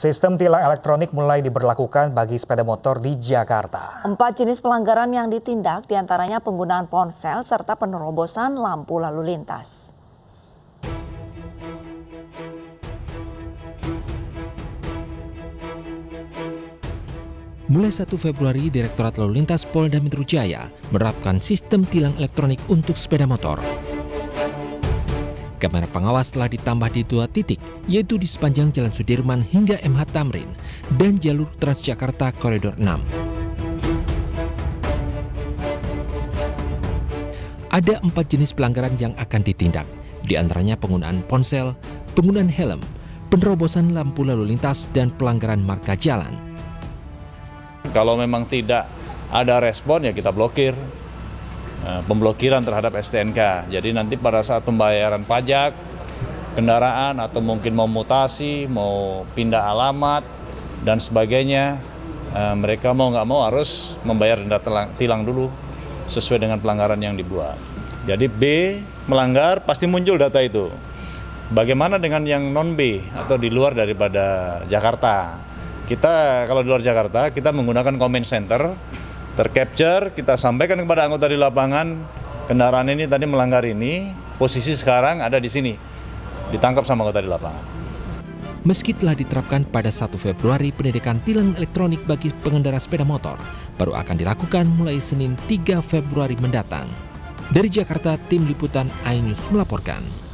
Sistem tilang elektronik mulai diberlakukan bagi sepeda motor di Jakarta. Empat jenis pelanggaran yang ditindak di antaranya penggunaan ponsel serta penerobosan lampu lalu lintas. Mulai 1 Februari, Direktorat Lalu Lintas Polda Metro Jaya menerapkan sistem tilang elektronik untuk sepeda motor. Kamera pengawas telah ditambah di dua titik, yaitu di sepanjang Jalan Sudirman hingga MH Tamrin dan jalur Transjakarta Koridor 6. Ada empat jenis pelanggaran yang akan ditindak, di antaranya penggunaan ponsel, penggunaan helm, penerobosan lampu lalu lintas, dan pelanggaran marka jalan. Kalau memang tidak ada respon ya kita blokir. Eh, pemblokiran terhadap STNK. Jadi nanti pada saat pembayaran pajak, kendaraan atau mungkin mau mutasi, mau pindah alamat dan sebagainya, eh, mereka mau nggak mau harus membayar denda tilang dulu sesuai dengan pelanggaran yang dibuat. Jadi B melanggar pasti muncul data itu. Bagaimana dengan yang non B atau di luar daripada Jakarta? Kita kalau di luar Jakarta kita menggunakan comment center tercapture, kita sampaikan kepada anggota di lapangan, kendaraan ini tadi melanggar ini, posisi sekarang ada di sini, ditangkap sama anggota di lapangan. Meski telah diterapkan pada 1 Februari pendidikan tilang elektronik bagi pengendara sepeda motor, baru akan dilakukan mulai Senin 3 Februari mendatang. Dari Jakarta, Tim Liputan iNews melaporkan.